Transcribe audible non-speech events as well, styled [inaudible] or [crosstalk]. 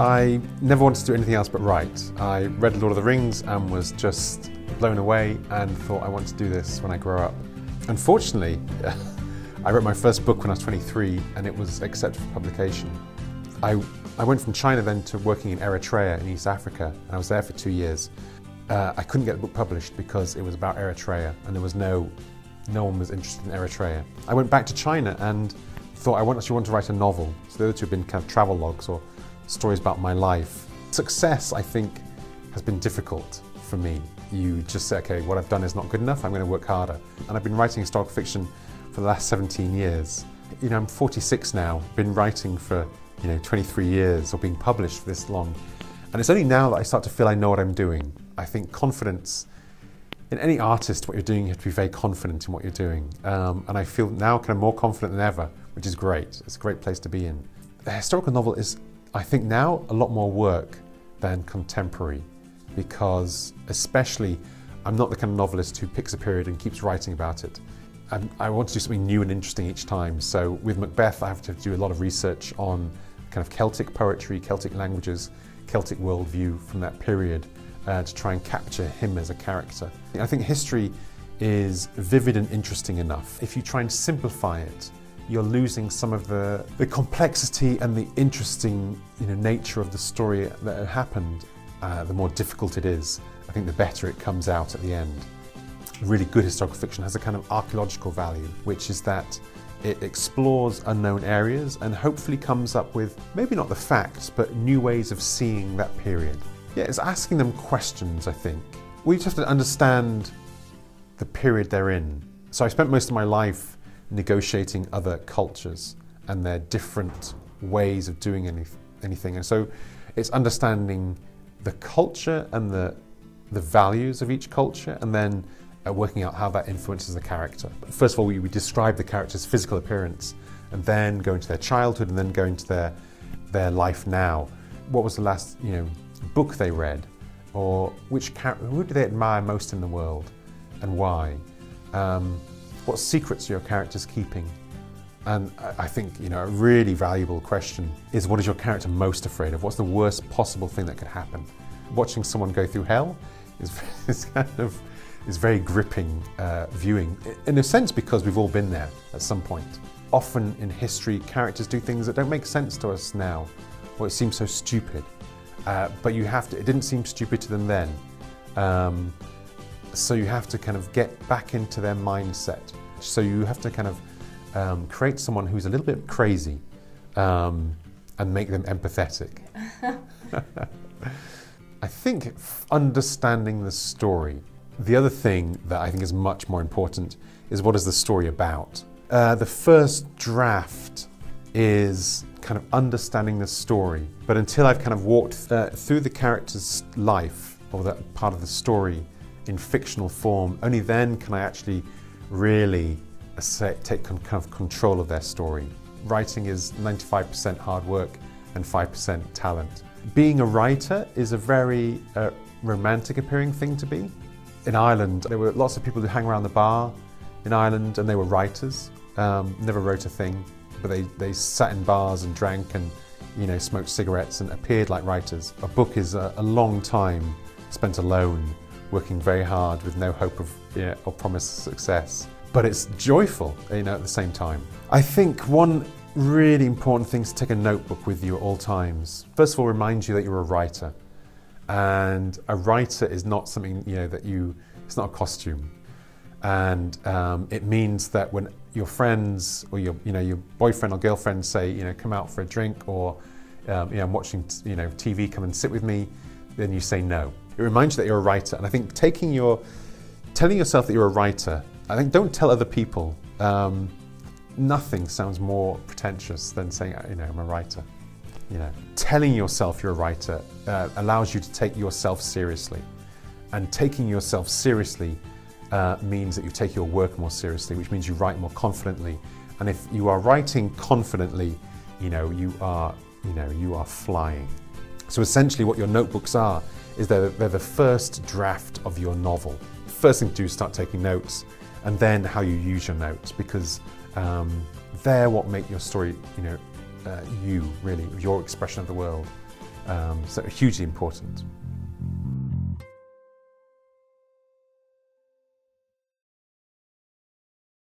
I never wanted to do anything else but write. I read Lord of the Rings and was just blown away and thought I want to do this when I grow up. Unfortunately, [laughs] I wrote my first book when I was 23 and it was accepted for publication. I, I went from China then to working in Eritrea in East Africa and I was there for two years. Uh, I couldn't get the book published because it was about Eritrea and there was no, no one was interested in Eritrea. I went back to China and thought I actually want to write a novel. So the other two have been kind of travel logs or stories about my life. Success, I think, has been difficult for me. You just say, okay, what I've done is not good enough, I'm going to work harder. And I've been writing historical fiction for the last 17 years. You know, I'm 46 now, been writing for, you know, 23 years or being published for this long. And it's only now that I start to feel I know what I'm doing. I think confidence, in any artist, what you're doing, you have to be very confident in what you're doing. Um, and I feel now kind of more confident than ever, which is great. It's a great place to be in. The historical novel is I think now a lot more work than contemporary because, especially, I'm not the kind of novelist who picks a period and keeps writing about it. I'm, i want to do something new and interesting each time. So, with Macbeth, I have to do a lot of research on kind of Celtic poetry, Celtic languages, Celtic worldview from that period uh, to try and capture him as a character. I think history is vivid and interesting enough. If you try and simplify it, you're losing some of the, the complexity and the interesting you know, nature of the story that happened. Uh, the more difficult it is, I think the better it comes out at the end. Really good historical fiction has a kind of archaeological value, which is that it explores unknown areas and hopefully comes up with maybe not the facts, but new ways of seeing that period. Yeah, it's asking them questions, I think. We just have to understand the period they're in. So I spent most of my life negotiating other cultures and their different ways of doing any, anything. And so it's understanding the culture and the, the values of each culture and then uh, working out how that influences the character. First of all, we, we describe the character's physical appearance and then go into their childhood and then go into their, their life now. What was the last you know, book they read? Or which character, who do they admire most in the world and why? Um, what secrets are your characters keeping? And I think you know a really valuable question is what is your character most afraid of? What's the worst possible thing that could happen? Watching someone go through hell is, [laughs] is kind of is very gripping uh, viewing, in a sense because we've all been there at some point. Often in history, characters do things that don't make sense to us now, or it seems so stupid. Uh, but you have to. It didn't seem stupid to them then. Um, so you have to kind of get back into their mindset. So you have to kind of um, create someone who's a little bit crazy um, and make them empathetic. [laughs] I think understanding the story. The other thing that I think is much more important is what is the story about? Uh, the first draft is kind of understanding the story, but until I've kind of walked uh, through the character's life or that part of the story, in fictional form, only then can I actually really take kind of control of their story. Writing is 95% hard work and 5% talent. Being a writer is a very uh, romantic appearing thing to be. In Ireland, there were lots of people who hang around the bar in Ireland and they were writers, um, never wrote a thing, but they, they sat in bars and drank and you know, smoked cigarettes and appeared like writers. A book is a, a long time spent alone working very hard with no hope of you know, or promise of success. But it's joyful, you know, at the same time. I think one really important thing is to take a notebook with you at all times. First of all, remind you that you're a writer. And a writer is not something, you know, that you, it's not a costume. And um, it means that when your friends or your, you know, your boyfriend or girlfriend say, you know, come out for a drink or, um, you know, I'm watching, you know, TV, come and sit with me, then you say no. It reminds you that you're a writer. And I think taking your, telling yourself that you're a writer, I think don't tell other people. Um, nothing sounds more pretentious than saying, you know, I'm a writer. You know, telling yourself you're a writer uh, allows you to take yourself seriously. And taking yourself seriously uh, means that you take your work more seriously, which means you write more confidently. And if you are writing confidently, you know, you are, you know, you are flying. So essentially what your notebooks are is they're, they're the first draft of your novel. First thing to do is start taking notes and then how you use your notes because um, they're what make your story, you know, uh, you really, your expression of the world. Um, so hugely important.